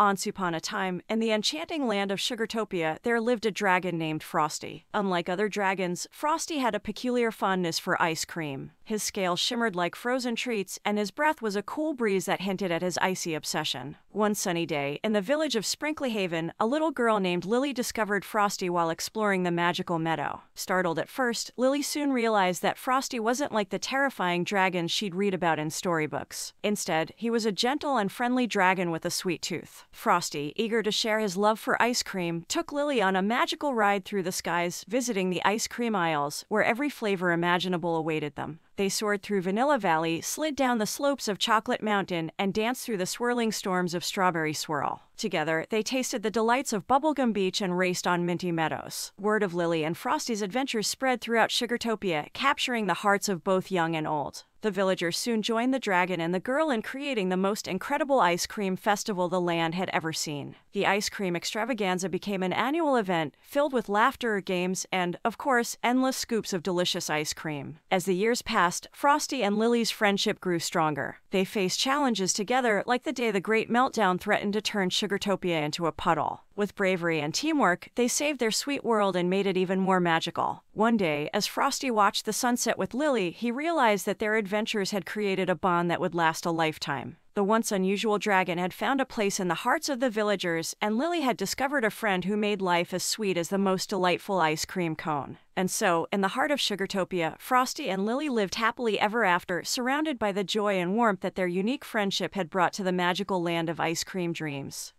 Once upon a time, in the enchanting land of Sugartopia, there lived a dragon named Frosty. Unlike other dragons, Frosty had a peculiar fondness for ice cream. His scales shimmered like frozen treats, and his breath was a cool breeze that hinted at his icy obsession. One sunny day, in the village of Sprinklehaven, a little girl named Lily discovered Frosty while exploring the magical meadow. Startled at first, Lily soon realized that Frosty wasn't like the terrifying dragons she'd read about in storybooks. Instead, he was a gentle and friendly dragon with a sweet tooth. Frosty, eager to share his love for ice cream, took Lily on a magical ride through the skies, visiting the Ice Cream Isles, where every flavor imaginable awaited them. They soared through Vanilla Valley, slid down the slopes of Chocolate Mountain, and danced through the swirling storms of Strawberry Swirl. Together, they tasted the delights of Bubblegum Beach and raced on Minty Meadows. Word of Lily and Frosty's adventures spread throughout Sugartopia, capturing the hearts of both young and old. The villagers soon joined the dragon and the girl in creating the most incredible ice cream festival the land had ever seen. The ice cream extravaganza became an annual event filled with laughter, games, and, of course, endless scoops of delicious ice cream. As the years passed, Frosty and Lily's friendship grew stronger. They faced challenges together, like the day the Great Meltdown threatened to turn Sugartopia into a puddle. With bravery and teamwork, they saved their sweet world and made it even more magical. One day, as Frosty watched the sunset with Lily, he realized that their adventures had created a bond that would last a lifetime. The once unusual dragon had found a place in the hearts of the villagers, and Lily had discovered a friend who made life as sweet as the most delightful ice cream cone. And so, in the heart of Sugartopia, Frosty and Lily lived happily ever after, surrounded by the joy and warmth that their unique friendship had brought to the magical land of ice cream dreams.